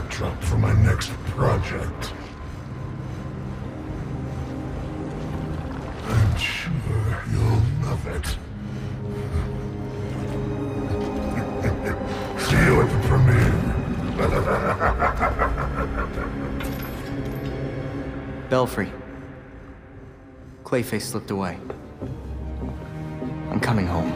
For my next project. I'm sure you'll love it. See you at the premiere. Belfry. Clayface slipped away. I'm coming home.